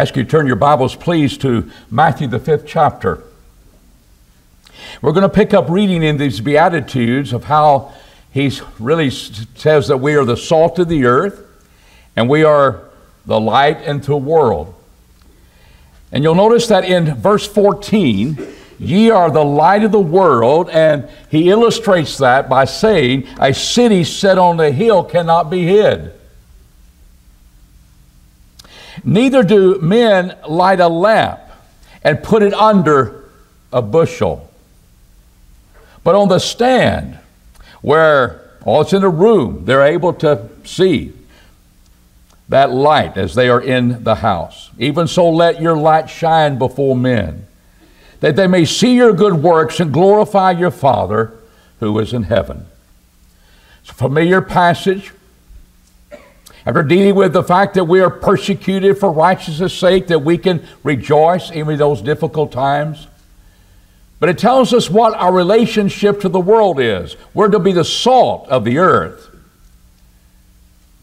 ask you to turn your Bibles, please, to Matthew, the fifth chapter. We're going to pick up reading in these Beatitudes of how he really says that we are the salt of the earth and we are the light into the world. And you'll notice that in verse 14, ye are the light of the world, and he illustrates that by saying, a city set on a hill cannot be hid. Neither do men light a lamp and put it under a bushel, but on the stand where all it's in the room, they're able to see that light as they are in the house. Even so, let your light shine before men, that they may see your good works and glorify your Father who is in heaven. It's a familiar passage. After dealing with the fact that we are persecuted for righteousness' sake, that we can rejoice even in those difficult times. But it tells us what our relationship to the world is. We're to be the salt of the earth.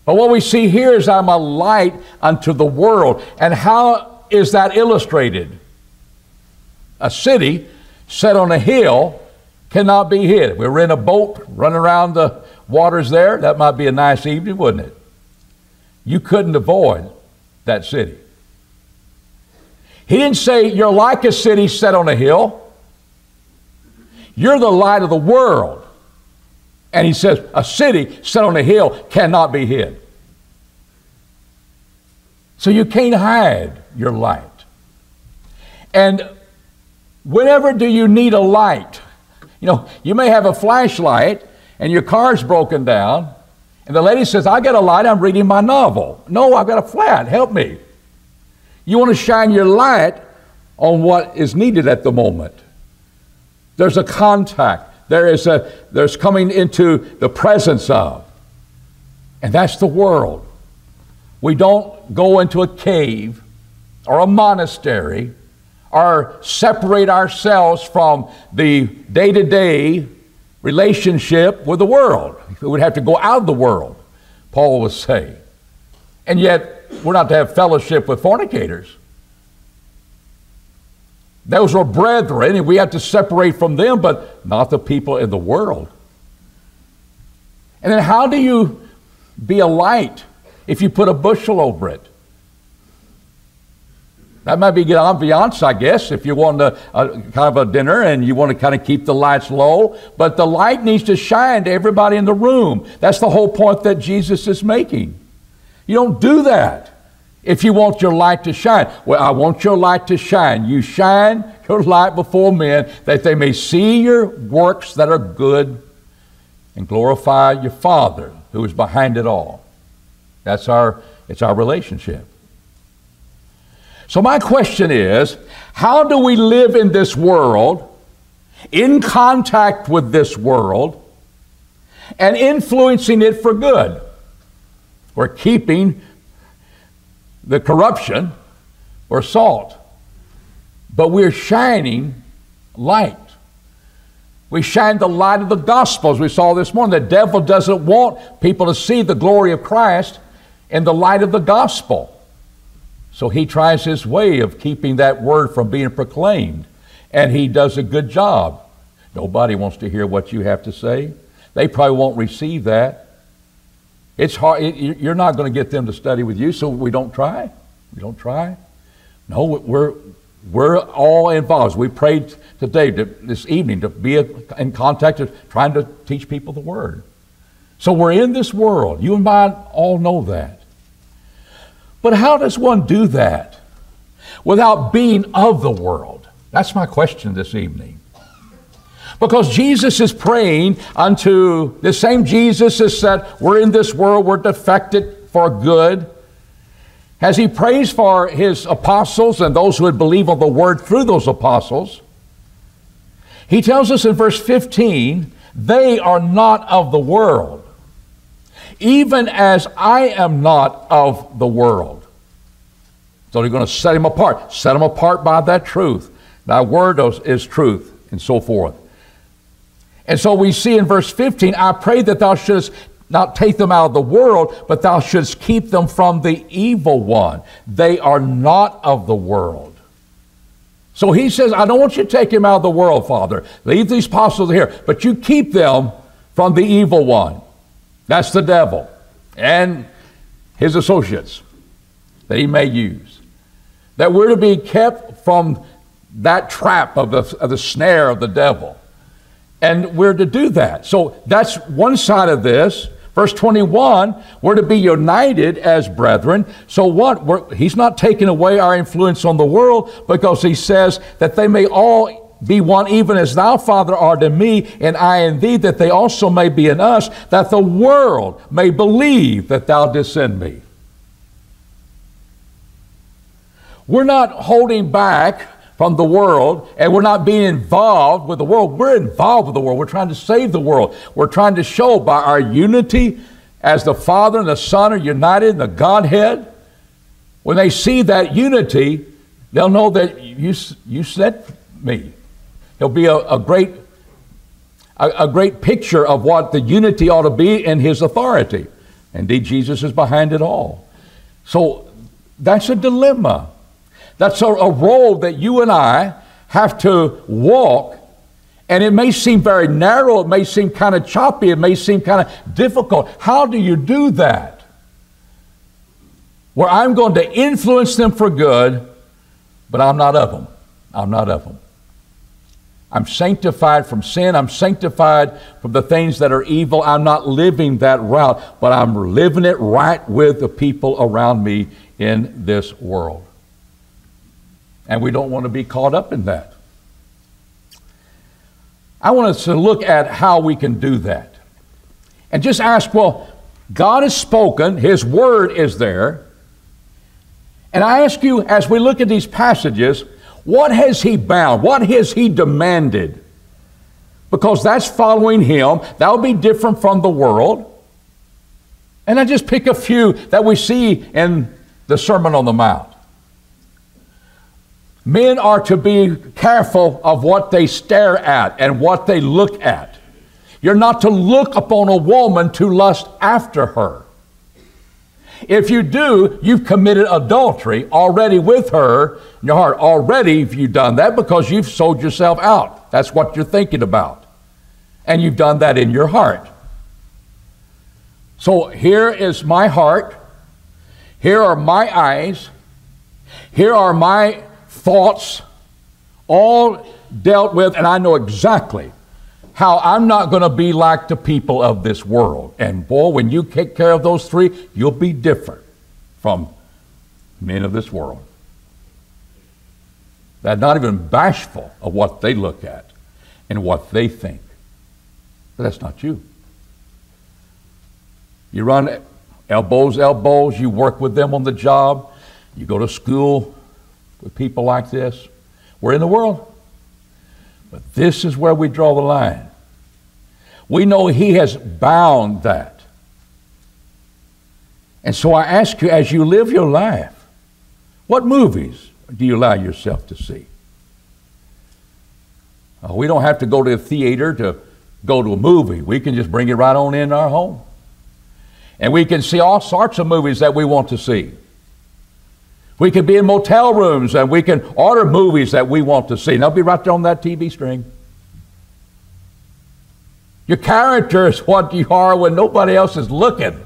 But what we see here is I'm a light unto the world. And how is that illustrated? A city set on a hill cannot be hid. We were in a boat running around the waters there. That might be a nice evening, wouldn't it? You couldn't avoid that city. He didn't say you're like a city set on a hill. You're the light of the world. And he says, a city set on a hill cannot be hid. So you can't hide your light. And whenever do you need a light? You know, you may have a flashlight and your car's broken down, and the lady says, I got a light, I'm reading my novel. No, I've got a flat, help me. You want to shine your light on what is needed at the moment. There's a contact. There is a, there's coming into the presence of. And that's the world. We don't go into a cave or a monastery or separate ourselves from the day to day relationship with the world. We would have to go out of the world, Paul was saying. And yet, we're not to have fellowship with fornicators. Those are brethren, and we have to separate from them, but not the people in the world. And then, how do you be a light if you put a bushel over it? That might be good ambiance, I guess, if you want a, a, kind of a dinner and you want to kind of keep the lights low. But the light needs to shine to everybody in the room. That's the whole point that Jesus is making. You don't do that if you want your light to shine. Well, I want your light to shine. You shine your light before men that they may see your works that are good and glorify your Father who is behind it all. That's our, it's our relationship. So, my question is how do we live in this world, in contact with this world, and influencing it for good? We're keeping the corruption or salt. But we're shining light. We shine the light of the gospel, as we saw this morning. The devil doesn't want people to see the glory of Christ in the light of the gospel. So he tries his way of keeping that word from being proclaimed. And he does a good job. Nobody wants to hear what you have to say. They probably won't receive that. It's hard. You're not going to get them to study with you, so we don't try. We don't try. No, we're, we're all involved. We prayed today, to, this evening, to be in contact of trying to teach people the Word. So we're in this world. You and I all know that. But how does one do that without being of the world? That's my question this evening. Because Jesus is praying unto the same Jesus that said, We're in this world, we're defected for good. As he prays for his apostles and those who would believe on the word through those apostles, he tells us in verse 15, They are not of the world, even as I am not of the world. So they're going to set him apart, set him apart by that truth. Thy word is truth, and so forth. And so we see in verse 15, I pray that thou shouldst not take them out of the world, but thou shouldst keep them from the evil one. They are not of the world. So he says, I don't want you to take him out of the world, Father. Leave these apostles here, but you keep them from the evil one. That's the devil and his associates that he may use. That we're to be kept from that trap of the, of the snare of the devil. And we're to do that. So that's one side of this. Verse 21, we're to be united as brethren. So what? We're, he's not taking away our influence on the world because he says that they may all be one, even as thou, Father, art in me, and I in thee, that they also may be in us, that the world may believe that thou didst send me. We're not holding back from the world and we're not being involved with the world. We're involved with the world. We're trying to save the world. We're trying to show by our unity as the Father and the Son are united in the Godhead. When they see that unity, they'll know that you, you sent me. There'll be a, a great a, a great picture of what the unity ought to be in his authority. Indeed, Jesus is behind it all. So that's a dilemma. That's a, a role that you and I have to walk. And it may seem very narrow, it may seem kind of choppy, it may seem kind of difficult. How do you do that? Where I'm going to influence them for good, but I'm not of them. I'm not of them. I'm sanctified from sin. I'm sanctified from the things that are evil. I'm not living that route, but I'm living it right with the people around me in this world. And we don't want to be caught up in that. I want us to look at how we can do that. And just ask, well, God has spoken, His word is there. And I ask you, as we look at these passages, what has He bound? What has He demanded? Because that's following Him. That will be different from the world. And I just pick a few that we see in the Sermon on the Mount. Men are to be careful of what they stare at and what they look at. You're not to look upon a woman to lust after her. If you do, you've committed adultery already with her in your heart. Already, if you've done that, because you've sold yourself out. That's what you're thinking about. And you've done that in your heart. So here is my heart. Here are my eyes. Here are my thoughts, all dealt with, and I know exactly how I'm not going to be like the people of this world. And boy, when you take care of those three, you'll be different from men of this world. They're not even bashful of what they look at and what they think. But that's not you. You run elbows, elbows, you work with them on the job, you go to school, with people like this. We're in the world. But this is where we draw the line. We know He has bound that. And so I ask you, as you live your life, what movies do you allow yourself to see? Uh, we don't have to go to a theater to go to a movie. We can just bring it right on in our home. And we can see all sorts of movies that we want to see. We can be in motel rooms and we can order movies that we want to see. And they'll be right there on that TV screen. Your character is what you are when nobody else is looking.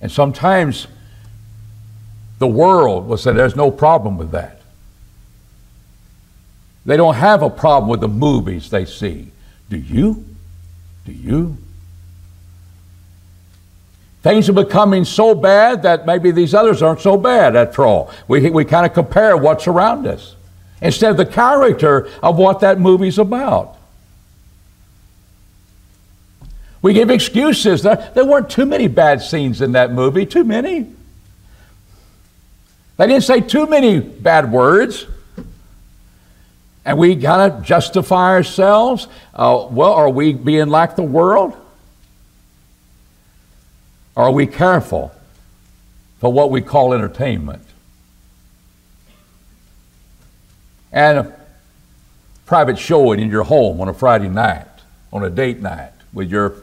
And sometimes the world will say there's no problem with that. They don't have a problem with the movies they see. Do you? Do you? Things are becoming so bad that maybe these others aren't so bad after all. We, we kind of compare what's around us instead of the character of what that movie's about. We give excuses. There, there weren't too many bad scenes in that movie, too many. They didn't say too many bad words. And we kind of justify ourselves. Uh, well, are we being like the world? Are we careful for what we call entertainment? And a private showing in your home on a Friday night, on a date night with your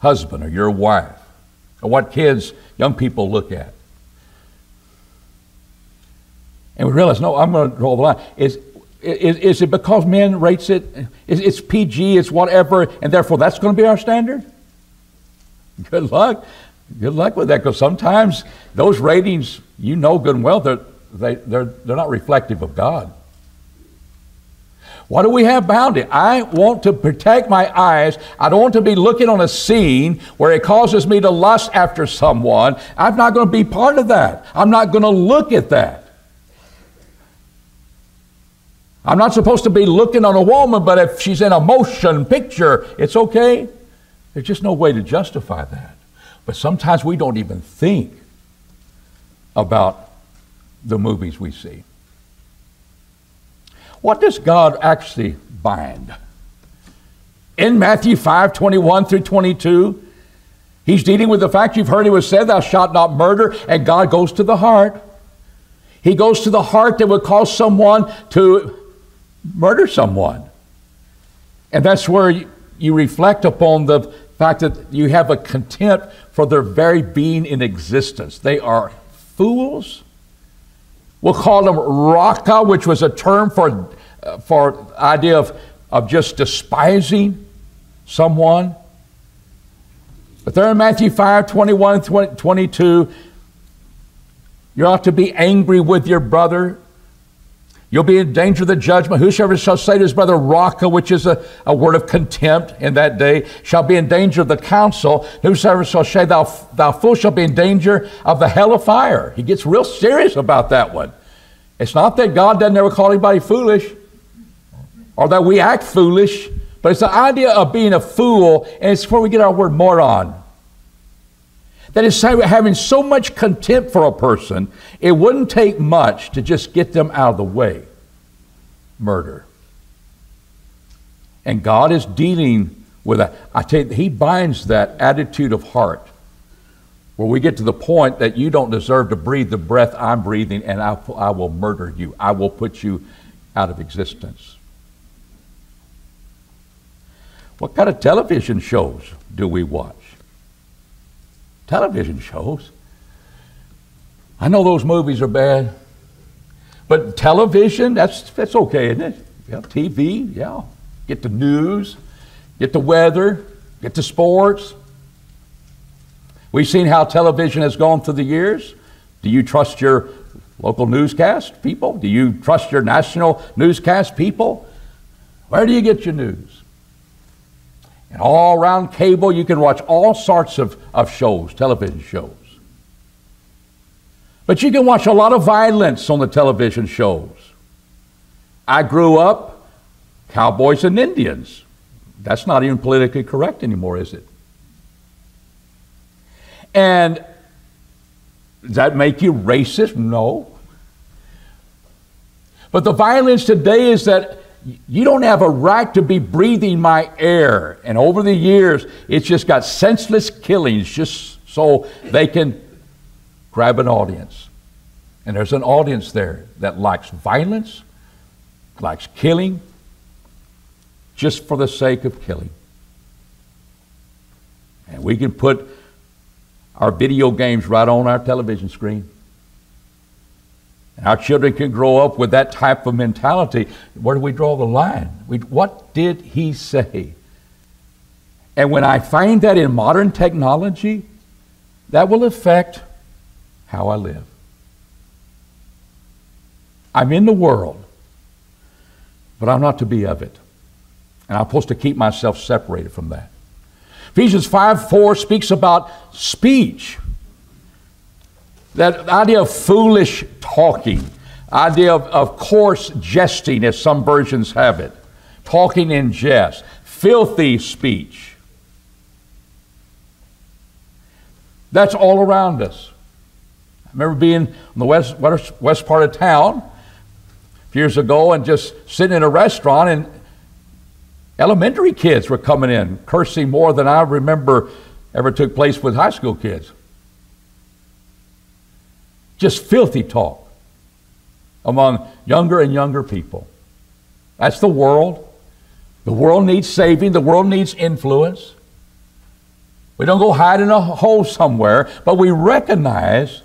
husband or your wife, or what kids, young people look at. And we realize, no, I'm going to draw the line. Is, is, is it because men rates it? Is, it's PG, it's whatever, and therefore that's going to be our standard? Good luck. Good luck with that, because sometimes those ratings, you know good and well, they're, they, they're, they're not reflective of God. What do we have bound it? I want to protect my eyes. I don't want to be looking on a scene where it causes me to lust after someone. I'm not going to be part of that. I'm not going to look at that. I'm not supposed to be looking on a woman, but if she's in a motion picture, it's okay. There's just no way to justify that. But sometimes we don't even think about the movies we see. What does God actually bind? In Matthew 5 21 through 22, he's dealing with the fact you've heard it was said, Thou shalt not murder, and God goes to the heart. He goes to the heart that would cause someone to murder someone. And that's where you reflect upon the fact that you have a contempt for their very being in existence. They are fools We'll call them raca, which was a term for, uh, for idea of, of just despising someone. But there in Matthew 5, 21 20, 22, you ought to be angry with your brother. You'll be in danger of the judgment. Whosoever shall say to his brother, Raca, which is a, a word of contempt in that day, shall be in danger of the council. Whosoever shall say, thou, thou fool, shall be in danger of the hell of fire. He gets real serious about that one. It's not that God doesn't ever call anybody foolish or that we act foolish, but it's the idea of being a fool, and it's where we get our word moron. That is having so much contempt for a person, it wouldn't take much to just get them out of the way. Murder. And God is dealing with that. I tell you, He binds that attitude of heart where we get to the point that you don't deserve to breathe the breath I'm breathing, and I, I will murder you. I will put you out of existence. What kind of television shows do we watch? Television shows. I know those movies are bad, but television, that's, that's okay, isn't it? Yeah, TV, yeah. Get the news, get the weather, get the sports. We've seen how television has gone through the years. Do you trust your local newscast people? Do you trust your national newscast people? Where do you get your news? And all around cable, you can watch all sorts of, of shows, television shows. But you can watch a lot of violence on the television shows. I grew up cowboys and Indians. That's not even politically correct anymore, is it? And does that make you racist? No. But the violence today is that you don't have a right to be breathing my air. And over the years, it's just got senseless killings just so they can grab an audience. And there's an audience there that likes violence, likes killing, just for the sake of killing. And we can put our video games right on our television screen. Our children can grow up with that type of mentality. Where do we draw the line? We, what did he say? And when I find that in modern technology, that will affect how I live. I'm in the world, but I'm not to be of it. And I'm supposed to keep myself separated from that. Ephesians 5 4 speaks about speech. That idea of foolish talking, idea of, of coarse jesting, as some versions have it, talking in jest, filthy speech. That's all around us. I remember being in the west, west, west part of town a few years ago and just sitting in a restaurant and elementary kids were coming in cursing more than I remember ever took place with high school kids. Just filthy talk among younger and younger people. That's the world. The world needs saving, the world needs influence. We don't go hide in a hole somewhere, but we recognize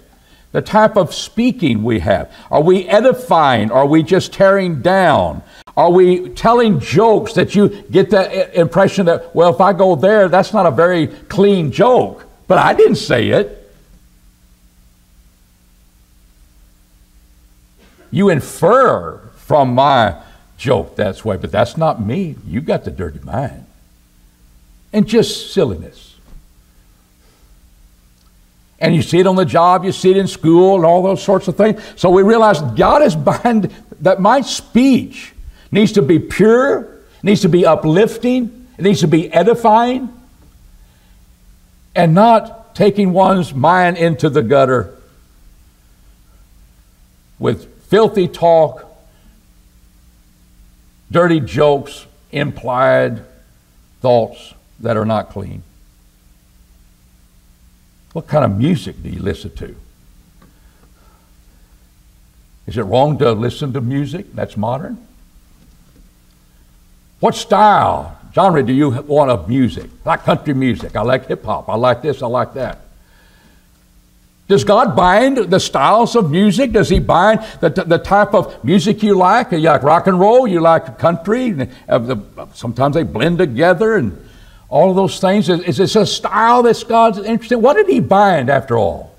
the type of speaking we have. Are we edifying? Are we just tearing down? Are we telling jokes that you get the impression that, well, if I go there, that's not a very clean joke? But I didn't say it. You infer from my joke that's way, but that's not me. You got the dirty mind. And just silliness. And you see it on the job, you see it in school, and all those sorts of things. So we realize God is behind that my speech needs to be pure, needs to be uplifting, it needs to be edifying, and not taking one's mind into the gutter with filthy talk, dirty jokes, implied thoughts that are not clean. What kind of music do you listen to? Is it wrong to listen to music that's modern? What style, genre do you want of music? I like country music. I like hip hop. I like this. I like that. Does God bind the styles of music? Does He bind the, the type of music you like? You like rock and roll? You like country? Uh, sometimes they blend together and all of those things. Is this a style that's God's interested in? What did He bind after all?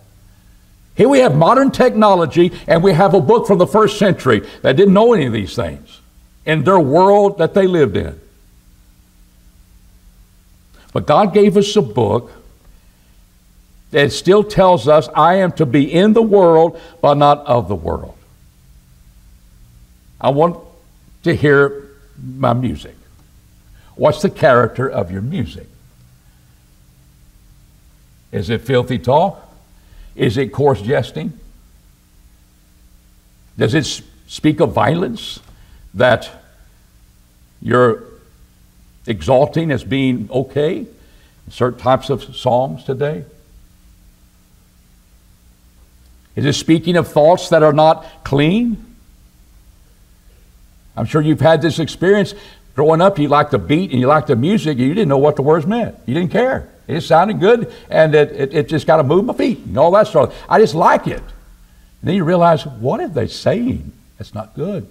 Here we have modern technology and we have a book from the first century that didn't know any of these things in their world that they lived in. But God gave us a book that still tells us, I am to be in the world, but not of the world. I want to hear my music. What's the character of your music? Is it filthy talk? Is it coarse jesting? Does it speak of violence that you're exalting as being okay in certain types of songs today? Is it speaking of thoughts that are not clean? I'm sure you've had this experience. Growing up, you liked the beat and you liked the music, and you didn't know what the words meant. You didn't care. It just sounded good, and it, it, it just got to move my feet and all that of I just like it. And then you realize, what are they saying? That's not good.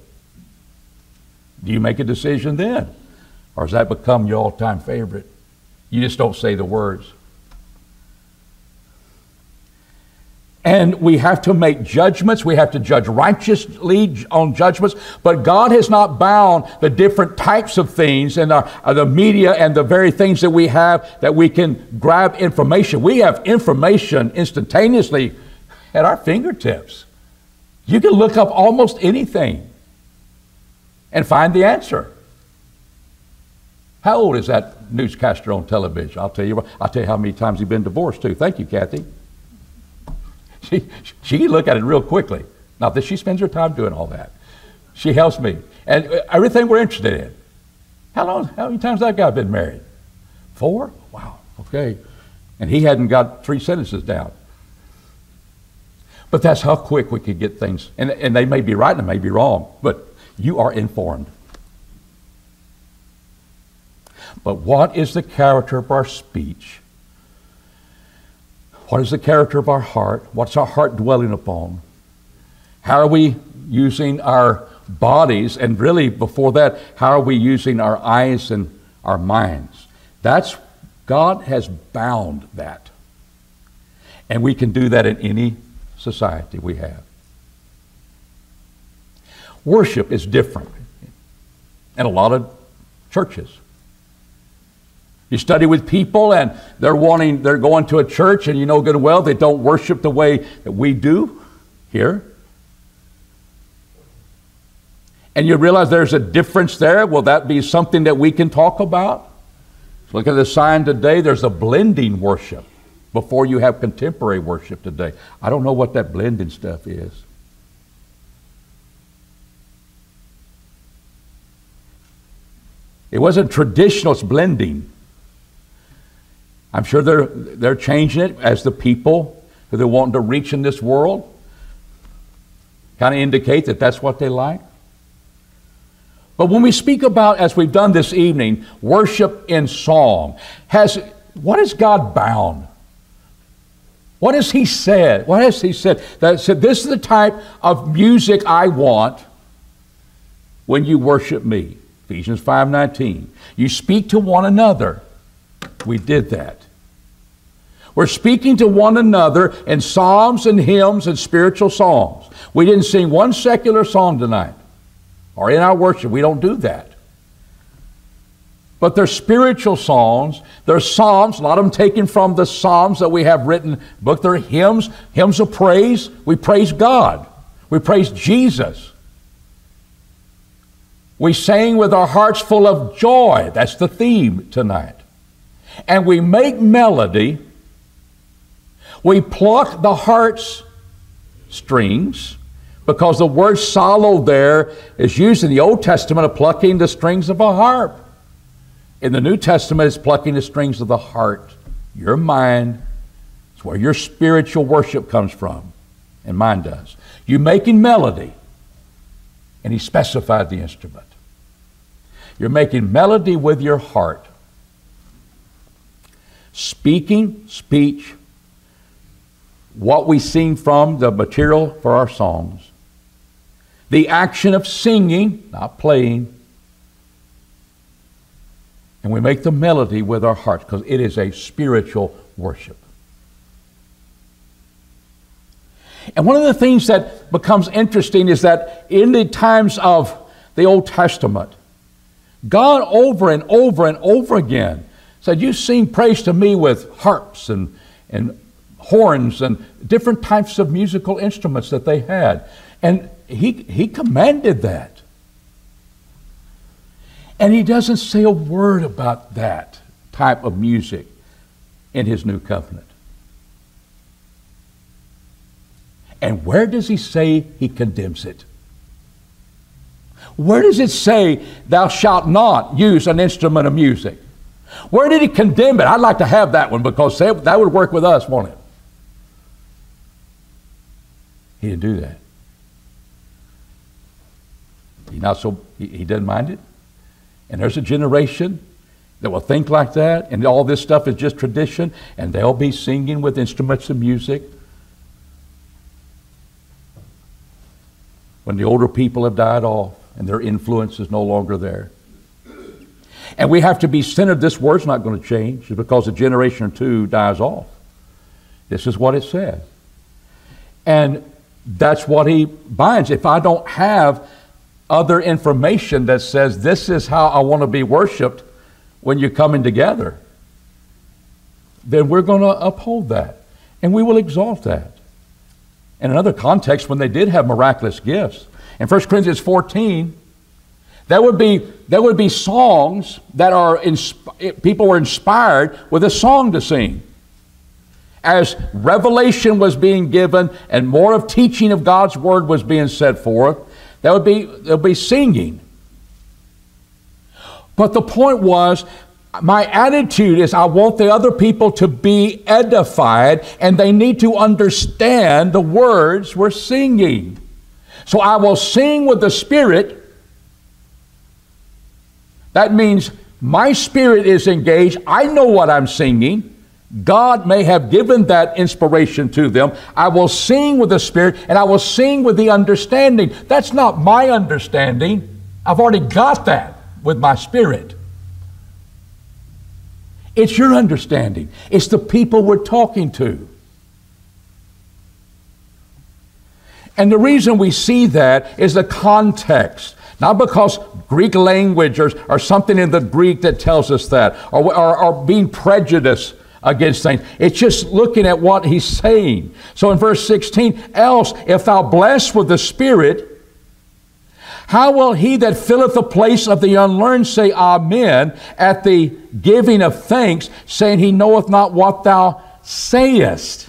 Do you make a decision then? Or has that become your all time favorite? You just don't say the words. And we have to make judgments. We have to judge righteously on judgments. But God has not bound the different types of things and the, uh, the media and the very things that we have that we can grab information. We have information instantaneously at our fingertips. You can look up almost anything and find the answer. How old is that newscaster on television? I'll tell you. I'll tell you how many times he's been divorced too. Thank you, Kathy. She, she can look at it real quickly. Not that she spends her time doing all that. She helps me. And uh, everything we're interested in. How long, how many times that guy been married? Four? Wow, okay. And he hadn't got three sentences down. But that's how quick we could get things. And, and they may be right and they may be wrong, but you are informed. But what is the character of our speech? What is the character of our heart? What's our heart dwelling upon? How are we using our bodies? And really, before that, how are we using our eyes and our minds? That's God has bound that. And we can do that in any society we have. Worship is different in a lot of churches. You study with people and they're wanting, they're going to a church and you know good and well they don't worship the way that we do here. And you realize there's a difference there. Will that be something that we can talk about? Look at the sign today. There's a blending worship before you have contemporary worship today. I don't know what that blending stuff is. It wasn't traditional, it's blending. I'm sure they're, they're changing it as the people who they're wanting to reach in this world kind of indicate that that's what they like. But when we speak about, as we've done this evening, worship in song, has what has God bound? What has He said? What has He said? That said, this is the type of music I want when you worship me. Ephesians 5:19. You speak to one another. We did that. We're speaking to one another in psalms and hymns and spiritual songs. We didn't sing one secular song tonight or in our worship. We don't do that. But they're spiritual songs. They're psalms, a lot of them taken from the psalms that we have written book. They're hymns, hymns of praise. We praise God. We praise Jesus. We sang with our hearts full of joy. That's the theme tonight. And we make melody. We pluck the heart's strings because the word "psallo" there is used in the Old Testament of plucking the strings of a harp. In the New Testament, it's plucking the strings of the heart, your mind. It's where your spiritual worship comes from, and mine does. You're making melody, and he specified the instrument. You're making melody with your heart. Speaking, speech, what we sing from, the material for our songs. The action of singing, not playing. And we make the melody with our hearts because it is a spiritual worship. And one of the things that becomes interesting is that in the times of the Old Testament, God over and over and over again said, You sing praise to me with harps and, and horns and different types of musical instruments that they had. And he, he commanded that. And he doesn't say a word about that type of music in his new covenant. And where does he say he condemns it? Where does it say, Thou shalt not use an instrument of music? Where did he condemn it? I'd like to have that one because that would work with us, won't it? He didn't do that. He not so he, he doesn't mind it. And there's a generation that will think like that, and all this stuff is just tradition, and they'll be singing with instruments of music. When the older people have died off, and their influence is no longer there. And we have to be centered. This word's not going to change because a generation or two dies off. This is what it says. And that's what he binds. If I don't have other information that says this is how I want to be worshiped when you're coming together, then we're going to uphold that. And we will exalt that. In another context, when they did have miraculous gifts, in 1 Corinthians 14, there would be, there would be songs that are, insp- people were inspired with a song to sing. As revelation was being given and more of teaching of God's word was being set forth, there would be, there would be singing. But the point was, my attitude is I want the other people to be edified and they need to understand the words we're singing. So I will sing with the Spirit. That means my spirit is engaged. I know what I'm singing. God may have given that inspiration to them. I will sing with the Spirit and I will sing with the understanding. That's not my understanding. I've already got that with my spirit. It's your understanding, it's the people we're talking to. And the reason we see that is the context. Not because Greek language or, or something in the Greek that tells us that, or, or, or being prejudiced against things. It's just looking at what he's saying. So in verse 16, else, if thou bless with the Spirit, how will he that filleth the place of the unlearned say Amen at the giving of thanks, saying he knoweth not what thou sayest?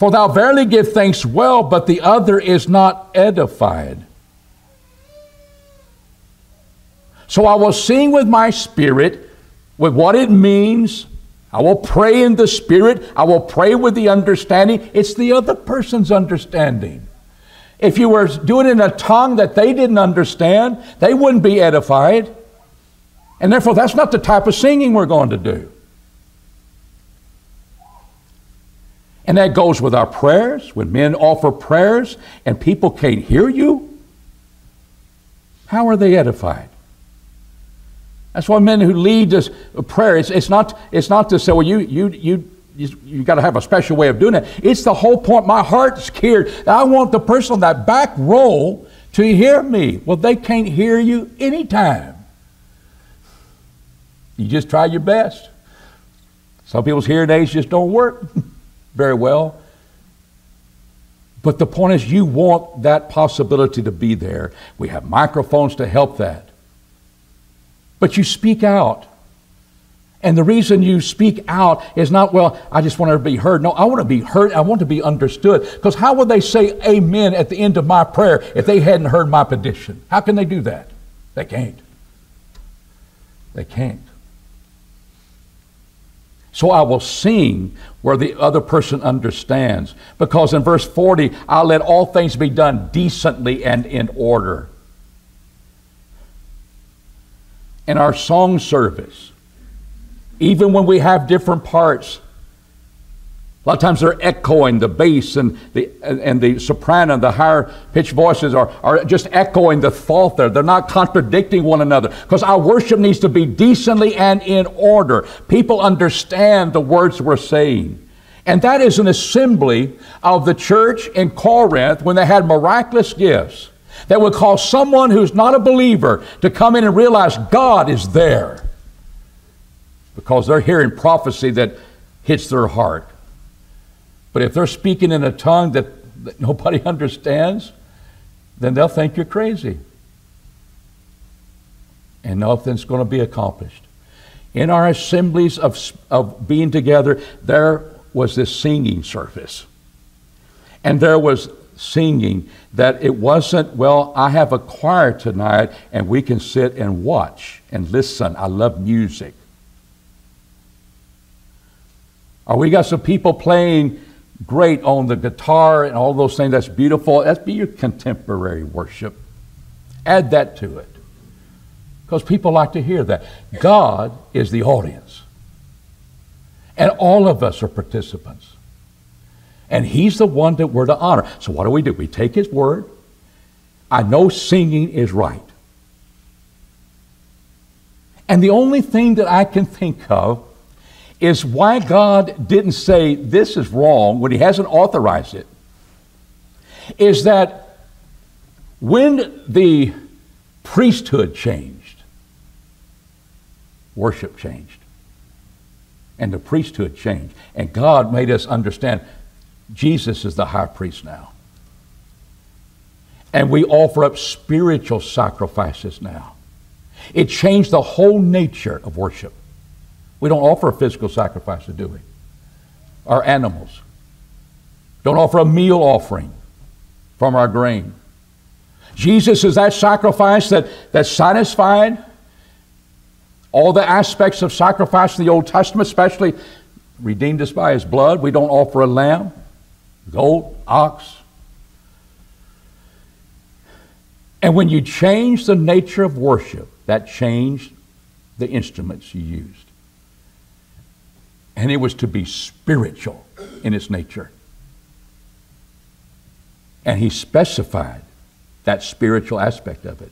For thou verily give thanks well, but the other is not edified. So I will sing with my spirit, with what it means. I will pray in the spirit. I will pray with the understanding. It's the other person's understanding. If you were doing it in a tongue that they didn't understand, they wouldn't be edified. And therefore, that's not the type of singing we're going to do. And that goes with our prayers. When men offer prayers and people can't hear you, how are they edified? That's why men who lead this prayer, it's, it's, not, it's not to say, well, you, you, you, you, got to have a special way of doing it. It's the whole point. My heart's scared. I want the person on that back row to hear me. Well, they can't hear you anytime. You just try your best. Some people's hearing aids just don't work very well. But the point is, you want that possibility to be there. We have microphones to help that. But you speak out. And the reason you speak out is not, well, I just want to be heard. No, I want to be heard. I want to be understood. Because how would they say amen at the end of my prayer if they hadn't heard my petition? How can they do that? They can't. They can't. So I will sing where the other person understands. Because in verse 40, I'll let all things be done decently and in order. In our song service, even when we have different parts, a lot of times they're echoing the bass and the, and the soprano, and the higher pitched voices are, are just echoing the thought there. They're not contradicting one another because our worship needs to be decently and in order. People understand the words we're saying. And that is an assembly of the church in Corinth when they had miraculous gifts that would cause someone who's not a believer to come in and realize God is there because they're hearing prophecy that hits their heart. But if they're speaking in a tongue that, that nobody understands, then they'll think you're crazy. And nothing's going to be accomplished. In our assemblies of, of being together, there was this singing service. And there was singing that it wasn't, well, I have a choir tonight and we can sit and watch and listen. I love music. Or we got some people playing great on the guitar and all those things. That's beautiful. That's be your contemporary worship. Add that to it. Because people like to hear that. God is the audience. And all of us are participants. And He's the one that we're to honor. So what do we do? We take His word. I know singing is right. And the only thing that I can think of is why God didn't say this is wrong when He hasn't authorized it. Is that when the priesthood changed, worship changed. And the priesthood changed. And God made us understand Jesus is the high priest now. And we offer up spiritual sacrifices now. It changed the whole nature of worship. We don't offer a physical sacrifice, do we? Our animals. Don't offer a meal offering from our grain. Jesus is that sacrifice that, that satisfied all the aspects of sacrifice in the Old Testament, especially redeemed us by his blood. We don't offer a lamb, goat, ox. And when you change the nature of worship, that changed the instruments you used and it was to be spiritual in its nature. And he specified that spiritual aspect of it.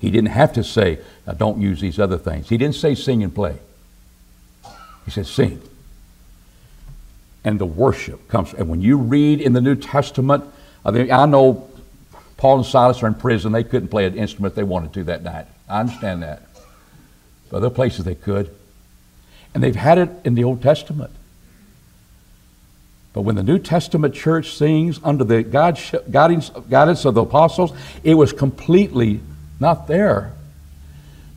He didn't have to say, don't use these other things. He didn't say sing and play. He said sing. And the worship comes. And when you read in the New Testament, I, mean, I know Paul and Silas are in prison. They couldn't play an instrument they wanted to that night. I understand that. But other places they could. And they've had it in the Old Testament. But when the New Testament church sings under the guidance, of the apostles, it was completely not there.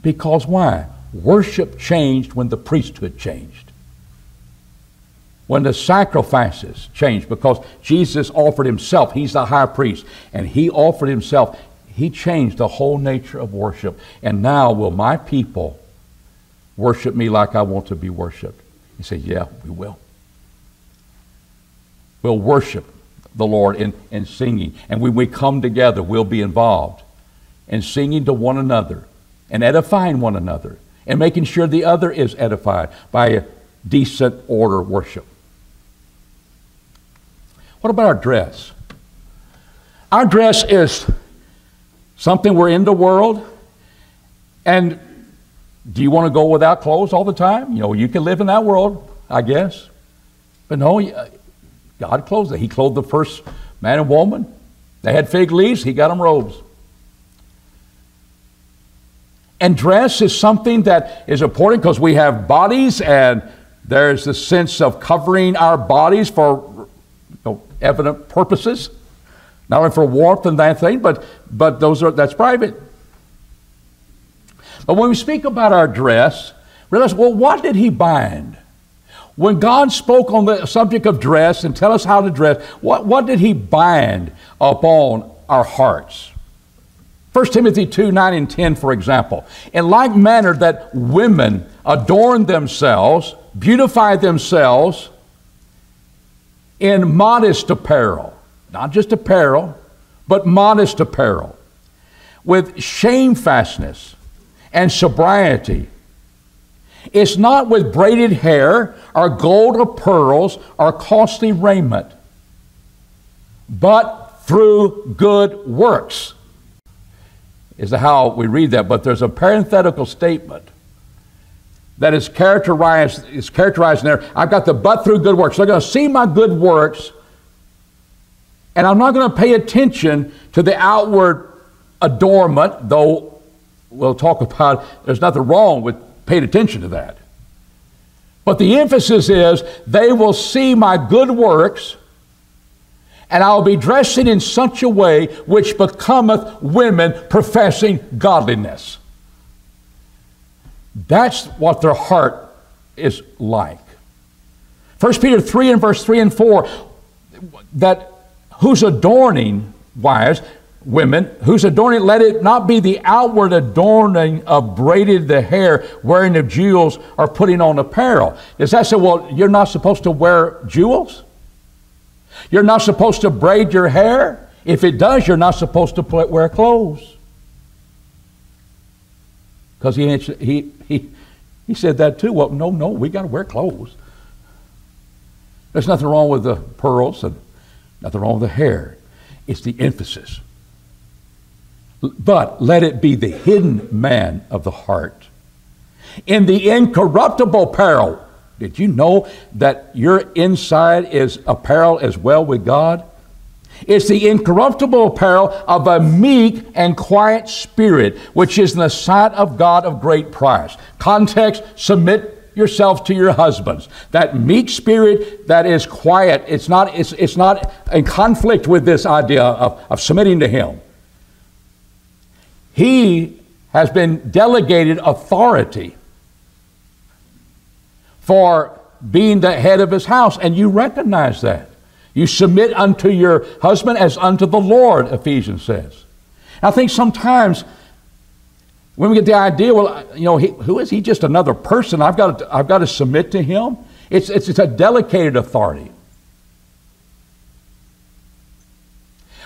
Because why? Worship changed when the priesthood changed. When the sacrifices changed, because Jesus offered himself, he's the high priest, and he offered himself, he changed the whole nature of worship. And now will my people worship me like I want to be worshiped? He said, Yeah, we will. We'll worship the Lord in, in singing. And when we come together, we'll be involved in singing to one another and edifying one another and making sure the other is edified by a decent order worship. What about our dress? Our dress is something we're in the world. And do you want to go without clothes all the time? You know, you can live in that world, I guess. But no, uh, God clothed it. He clothed the first man and woman. They had fig leaves, He got them robes. And dress is something that is important because we have bodies and there's the sense of covering our bodies for you know, evident purposes, not only for warmth and that thing, but, but those are, that's private. But when we speak about our dress, realize, well, what did he bind? When God spoke on the subject of dress and tell us how to dress, what, what did he bind upon our hearts? 1 Timothy 2 9 and 10, for example. In like manner that women adorn themselves, beautify themselves in modest apparel, not just apparel, but modest apparel, with shamefastness and sobriety. It's not with braided hair or gold or pearls or costly raiment, but through good works is how we read that, but there's a parenthetical statement that is characterized, is characterized in there. I've got the but through good works. They're going to see my good works, and I'm not going to pay attention to the outward adornment, though we'll talk about there's nothing wrong with paying attention to that. But the emphasis is they will see my good works and I'll be dressing in such a way which becometh women professing godliness. That's what their heart is like. 1 Peter 3 and verse 3 and 4 that whose adorning, wives, women, whose adorning, let it not be the outward adorning of braided the hair, wearing of jewels, or putting on apparel. Does that say, well, you're not supposed to wear jewels? You're not supposed to braid your hair. If it does, you're not supposed to put, wear clothes. Because he, he, he, he said that too. Well, no, no, we got to wear clothes. There's nothing wrong with the pearls and nothing wrong with the hair. It's the emphasis. But let it be the hidden man of the heart. In the incorruptible apparel, did you know that your inside is apparel as well with God? It's the incorruptible apparel of a meek and quiet spirit, which is in the sight of God of great price. Context, submit yourself to your husbands. That meek spirit that is quiet, it's not, it's, it's not in conflict with this idea of, of submitting to Him. He has been delegated authority for being the head of his house, and you recognize that. You submit unto your husband as unto the Lord, Ephesians says. I think sometimes when we get the idea, well, you know, he, who is he? Just another person. I've got to, I've got to submit to him. It's, it's, it's a delegated authority.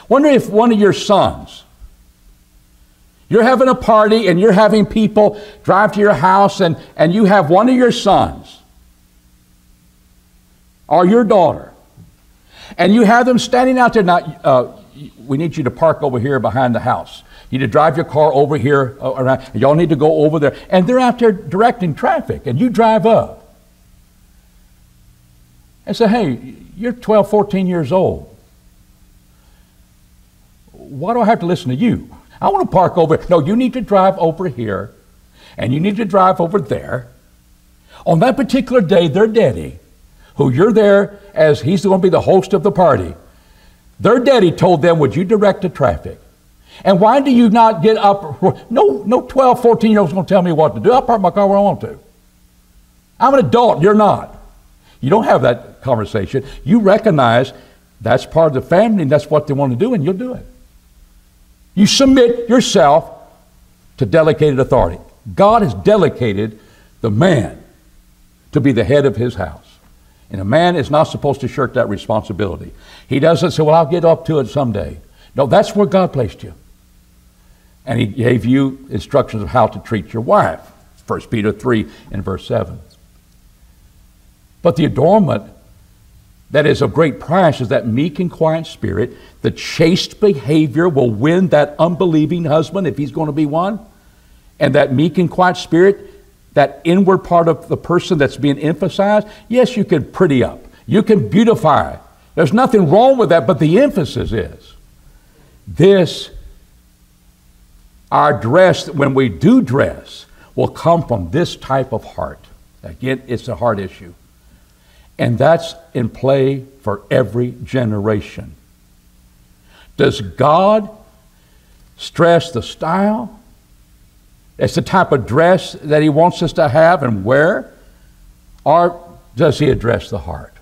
Wonder if one of your sons, you're having a party and you're having people drive to your house, and, and you have one of your sons or your daughter, and you have them standing out there, now, uh, we need you to park over here behind the house. You need to drive your car over here uh, around. Y'all need to go over there. And they're out there directing traffic, and you drive up. And say, hey, you're 12, 14 years old. Why do I have to listen to you? I want to park over. No, you need to drive over here, and you need to drive over there. On that particular day, their daddy who you're there as he's going to be the host of the party. Their daddy told them, Would you direct the traffic? And why do you not get up? No, no 12, 14 year old's going to tell me what to do. I'll park my car where I want to. I'm an adult, you're not. You don't have that conversation. You recognize that's part of the family and that's what they want to do, and you'll do it. You submit yourself to delegated authority. God has delegated the man to be the head of his house. And a man is not supposed to shirk that responsibility. He doesn't say, Well, I'll get up to it someday. No, that's where God placed you. And He gave you instructions of how to treat your wife. 1 Peter 3 and verse 7. But the adornment that is of great price is that meek and quiet spirit. The chaste behavior will win that unbelieving husband if he's going to be one. And that meek and quiet spirit, that inward part of the person that's being emphasized, yes, you can pretty up. You can beautify. There's nothing wrong with that, but the emphasis is this, our dress, when we do dress, will come from this type of heart. Again, it's a heart issue. And that's in play for every generation. Does God stress the style? It's the type of dress that He wants us to have and wear? Or does He address the heart?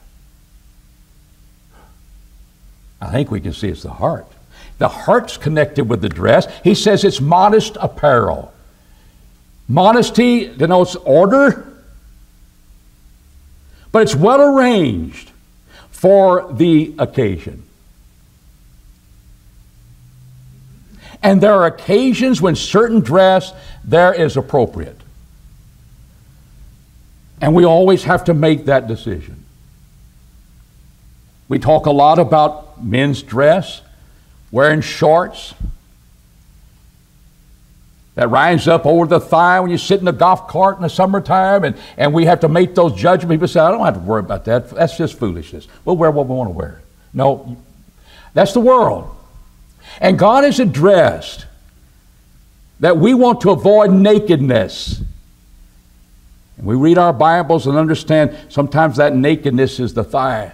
I think we can see it's the heart. The heart's connected with the dress. He says it's modest apparel. Modesty denotes order, but it's well arranged for the occasion. And there are occasions when certain dress there is appropriate. And we always have to make that decision. We talk a lot about men's dress, wearing shorts, that rise up over the thigh when you sit in the golf cart in the summertime, and, and we have to make those judgments. People say, I don't have to worry about that. That's just foolishness. We'll wear what we want to wear. No, that's the world. And God has addressed that we want to avoid nakedness. And we read our Bibles and understand sometimes that nakedness is the thigh.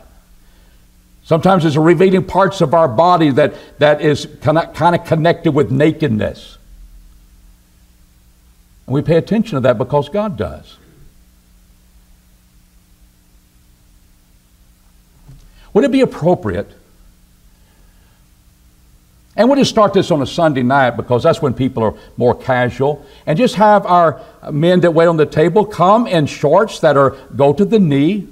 Sometimes it's revealing parts of our body that, that is kind of connected with nakedness. And we pay attention to that because God does. Would it be appropriate? And we'll just start this on a Sunday night because that's when people are more casual. And just have our men that wait on the table come in shorts that are go to the knee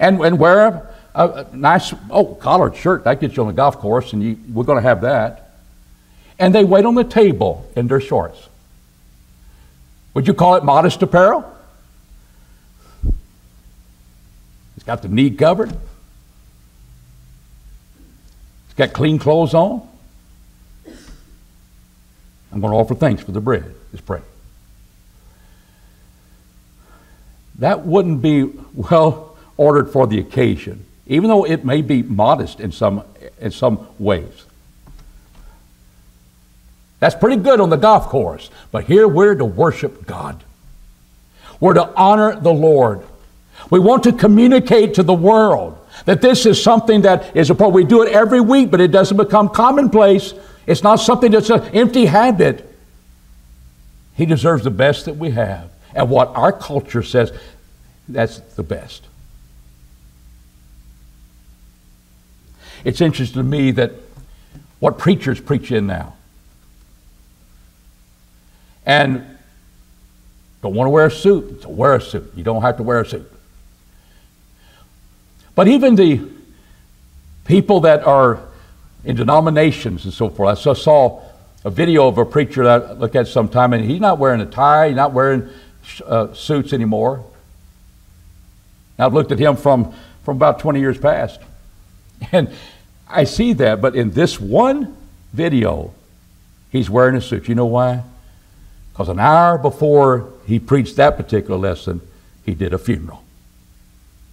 and, and wear a, a nice, oh, collared shirt. That gets you on the golf course, and you, we're going to have that and they wait on the table in their shorts. Would you call it modest apparel? It's got the knee covered. It's got clean clothes on. I'm going to offer thanks for the bread. Let's pray. That wouldn't be well ordered for the occasion, even though it may be modest in some, in some ways. That's pretty good on the golf course. But here we're to worship God. We're to honor the Lord. We want to communicate to the world that this is something that is a part. We do it every week, but it doesn't become commonplace. It's not something that's an empty habit. He deserves the best that we have. And what our culture says, that's the best. It's interesting to me that what preachers preach in now. And don't want to wear a suit, so wear a suit. You don't have to wear a suit. But even the people that are in denominations and so forth, I saw, a video of a preacher that I looked at sometime, and he's not wearing a tie, he's not wearing uh, suits anymore. I've looked at him from, from about 20 years past. And I see that, but in this one video, he's wearing a suit. You know why? Because an hour before he preached that particular lesson, he did a funeral.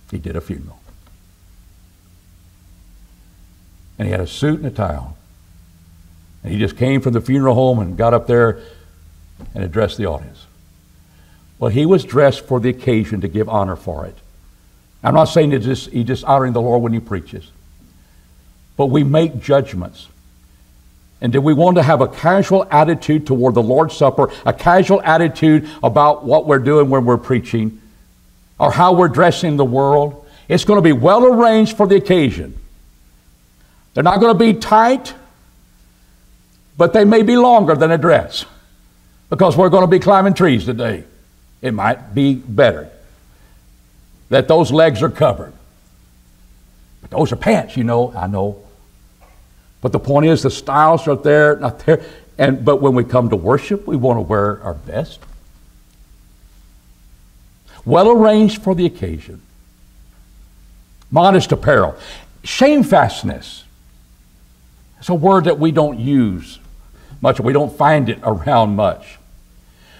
He did a funeral. And he had a suit and a tie. And he just came from the funeral home and got up there and addressed the audience. Well, he was dressed for the occasion to give honor for it. I'm not saying that he's just honoring the Lord when he preaches, but we make judgments and do we want to have a casual attitude toward the Lord's Supper, a casual attitude about what we're doing when we're preaching, or how we're dressing the world? It's going to be well arranged for the occasion. They're not going to be tight, but they may be longer than a dress because we're going to be climbing trees today. It might be better. that those legs are covered. But those are pants, you know, I know. But the point is, the styles are there, not there. And, but when we come to worship, we want to wear our best. Well arranged for the occasion. Modest apparel. Shamefastness. It's a word that we don't use much. We don't find it around much.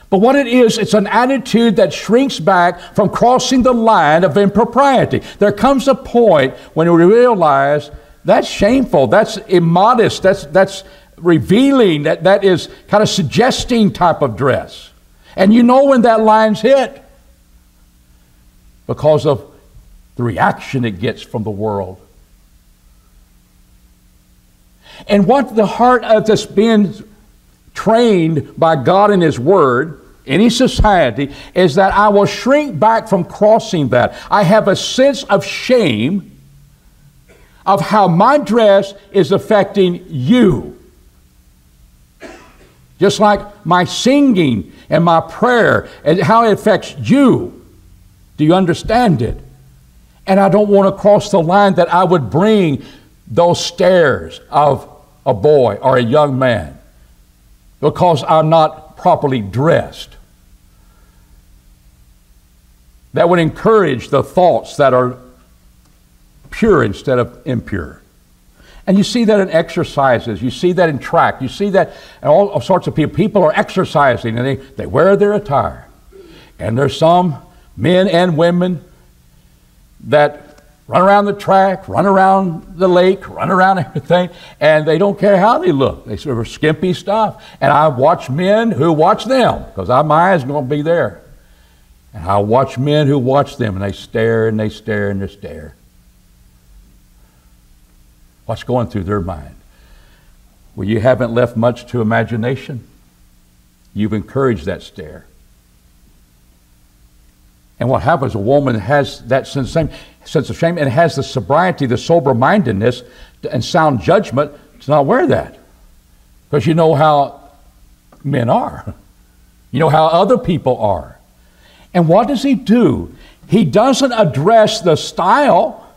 But what it is, it's an attitude that shrinks back from crossing the line of impropriety. There comes a point when we realize that's shameful, that's immodest, that's, that's revealing, that, that is kind of suggesting type of dress. And you know when that line's hit because of the reaction it gets from the world. And what the heart of this being trained by God in His Word, any society, is that I will shrink back from crossing that. I have a sense of shame of how my dress is affecting you. Just like my singing and my prayer and how it affects you. Do you understand it? And I don't want to cross the line that I would bring those stares of a boy or a young man because I'm not properly dressed. That would encourage the thoughts that are pure instead of impure. And you see that in exercises, you see that in track, you see that in all sorts of people. People are exercising and they, they wear their attire. And there's some men and women that run around the track, run around the lake, run around everything, and they don't care how they look. They sort of skimpy stuff. And I watch men who watch them, because my eyes going to be there. And I watch men who watch them, and they stare and they stare and they stare. What's going through their mind? Well, you haven't left much to imagination. You've encouraged that stare. And what happens, a woman has that sense of, shame, sense of shame and has the sobriety, the sober mindedness, and sound judgment to not wear that. Because you know how men are, you know how other people are. And what does he do? He doesn't address the style,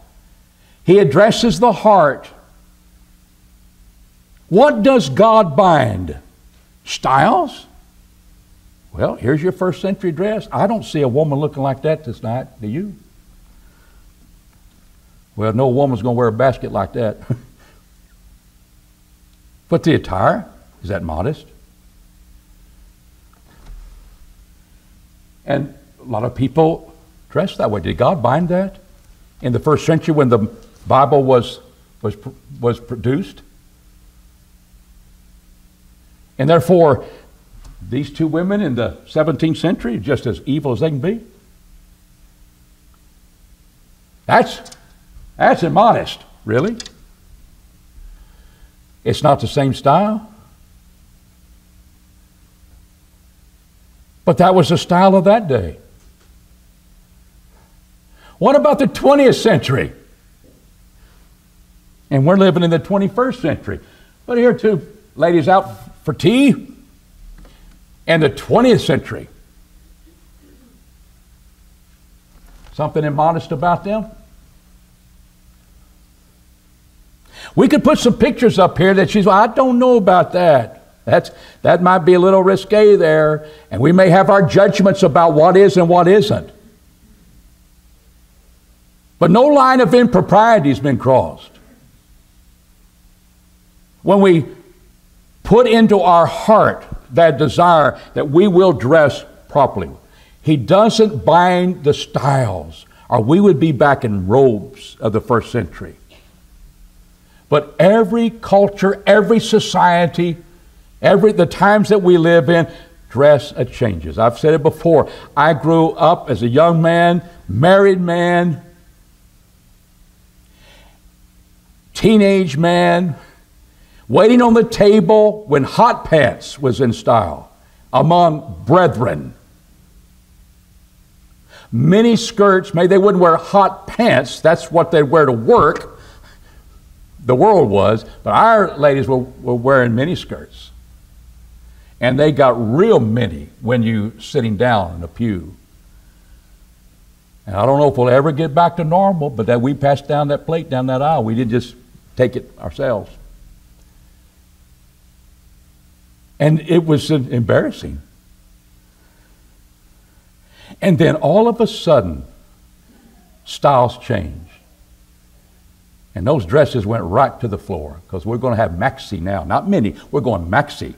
he addresses the heart. What does God bind? Styles? Well, here's your first century dress. I don't see a woman looking like that this night. Do you? Well, no woman's going to wear a basket like that. but the attire, is that modest? And a lot of people dress that way. Did God bind that? In the first century when the Bible was, was, was produced? And therefore, these two women in the 17th century just as evil as they can be. That's, that's immodest, really. It's not the same style. But that was the style of that day. What about the 20th century? And we're living in the 21st century. But here, two ladies out for tea and the 20th century. Something immodest about them? We could put some pictures up here that she's, well, I don't know about that. That's, that might be a little risque there, and we may have our judgments about what is and what isn't. But no line of impropriety has been crossed. When we put into our heart that desire that we will dress properly. He doesn't bind the styles, or we would be back in robes of the first century. But every culture, every society, every the times that we live in, dress changes. I've said it before. I grew up as a young man, married man, teenage man, waiting on the table when hot pants was in style among brethren. Mini skirts, maybe they wouldn't wear hot pants, that's what they'd wear to work. The world was, but our ladies were, were wearing mini skirts. And they got real mini when you sitting down in a pew. And I don't know if we'll ever get back to normal, but that we passed down that plate down that aisle. We didn't just take it ourselves. And it was embarrassing. And then all of a sudden, styles changed. And those dresses went right to the floor because we're going to have maxi now. Not mini, we're going maxi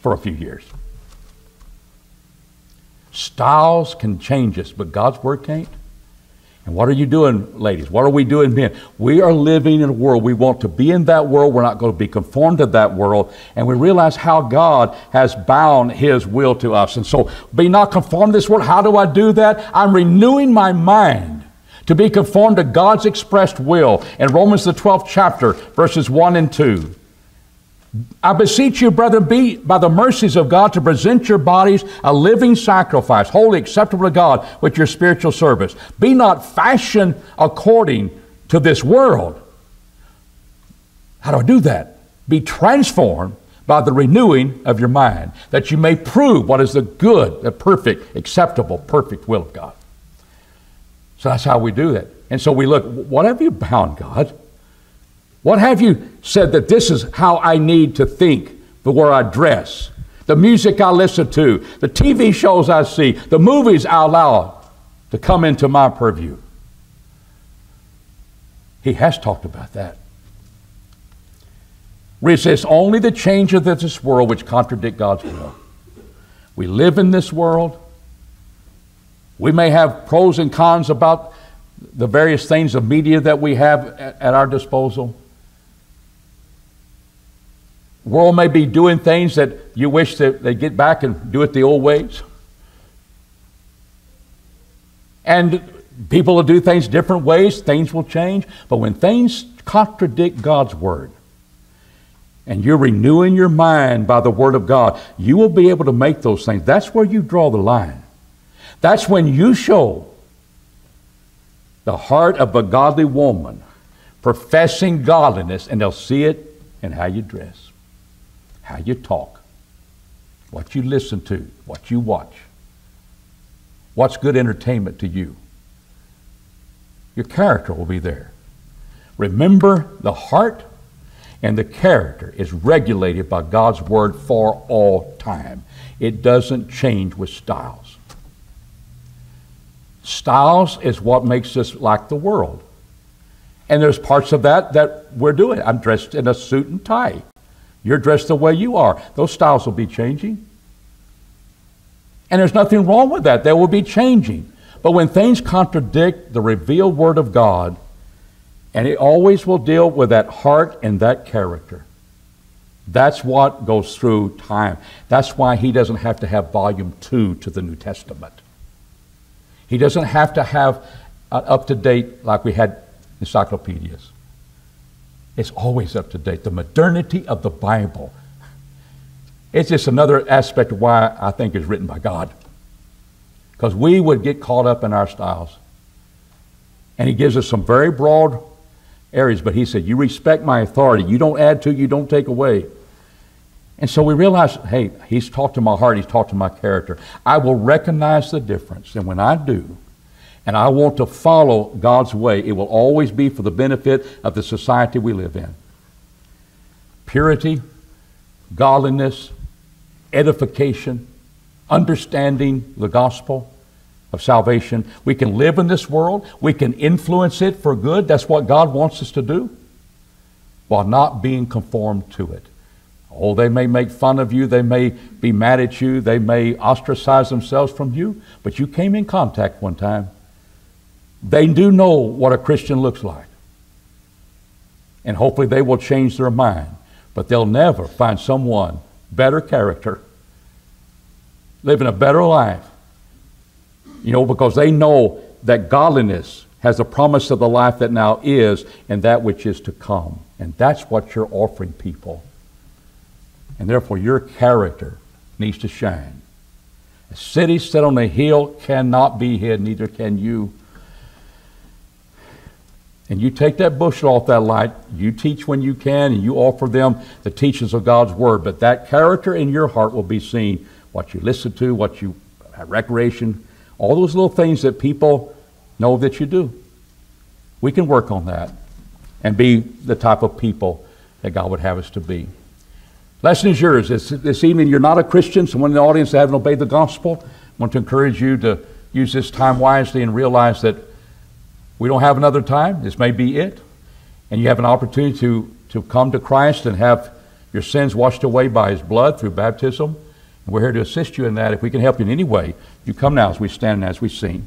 for a few years. Styles can change us, but God's Word can't. And what are you doing, ladies? What are we doing, men? We are living in a world. We want to be in that world. We're not going to be conformed to that world. And we realize how God has bound His will to us. And so, be not conformed to this world. How do I do that? I'm renewing my mind to be conformed to God's expressed will. In Romans, the 12th chapter, verses 1 and 2. I beseech you, brethren, be by the mercies of God to present your bodies a living sacrifice, holy, acceptable to God, with your spiritual service. Be not fashioned according to this world. How do I do that? Be transformed by the renewing of your mind, that you may prove what is the good, the perfect, acceptable, perfect will of God. So that's how we do that. And so we look, what have you bound, God? What have you said that this is how I need to think where I dress? The music I listen to, the TV shows I see, the movies I allow to come into my purview. He has talked about that. Resist only the changes of this world which contradict God's will. We live in this world. We may have pros and cons about the various things of media that we have at our disposal world may be doing things that you wish that they get back and do it the old ways. And people will do things different ways, things will change. But when things contradict God's word, and you're renewing your mind by the word of God, you will be able to make those things. That's where you draw the line. That's when you show the heart of a godly woman professing godliness, and they'll see it in how you dress how you talk, what you listen to, what you watch, what's good entertainment to you. Your character will be there. Remember, the heart and the character is regulated by God's word for all time. It doesn't change with styles. Styles is what makes us like the world. And there's parts of that that we're doing. I'm dressed in a suit and tie. You're dressed the way you are. Those styles will be changing. And there's nothing wrong with that. They will be changing. But when things contradict the revealed Word of God, and it always will deal with that heart and that character. That's what goes through time. That's why he doesn't have to have volume two to the New Testament. He doesn't have to have up to date like we had encyclopedias. It's always up to date. The modernity of the Bible. It's just another aspect of why I think it's written by God. Because we would get caught up in our styles. And he gives us some very broad areas, but he said, You respect my authority. You don't add to, you don't take away. And so we realize, hey, he's talked to my heart, he's talked to my character. I will recognize the difference. And when I do, and I want to follow God's way, it will always be for the benefit of the society we live in. Purity, godliness, edification, understanding the gospel of salvation. We can live in this world, we can influence it for good. That's what God wants us to do, while not being conformed to it. Oh, they may make fun of you, they may be mad at you, they may ostracize themselves from you, but you came in contact one time they do know what a Christian looks like. And hopefully they will change their mind. But they'll never find someone better character, living a better life. You know, because they know that godliness has a promise of the life that now is and that which is to come. And that's what you're offering people. And therefore, your character needs to shine. A city set on a hill cannot be hid, neither can you and you take that bushel off that light, you teach when you can, and you offer them the teachings of God's Word. But that character in your heart will be seen. What you listen to, what you have recreation, All those little things that people know that you do. We can work on that and be the type of people that God would have us to be. Lesson is yours. This, this evening, you're not a Christian, someone in the audience that haven't obeyed the gospel. I want to encourage you to use this time wisely and realize that we don't have another time. This may be it. And you have an opportunity to, to come to Christ and have your sins washed away by His blood through baptism. And we're here to assist you in that. If we can help you in any way, you come now as we stand and as we sing.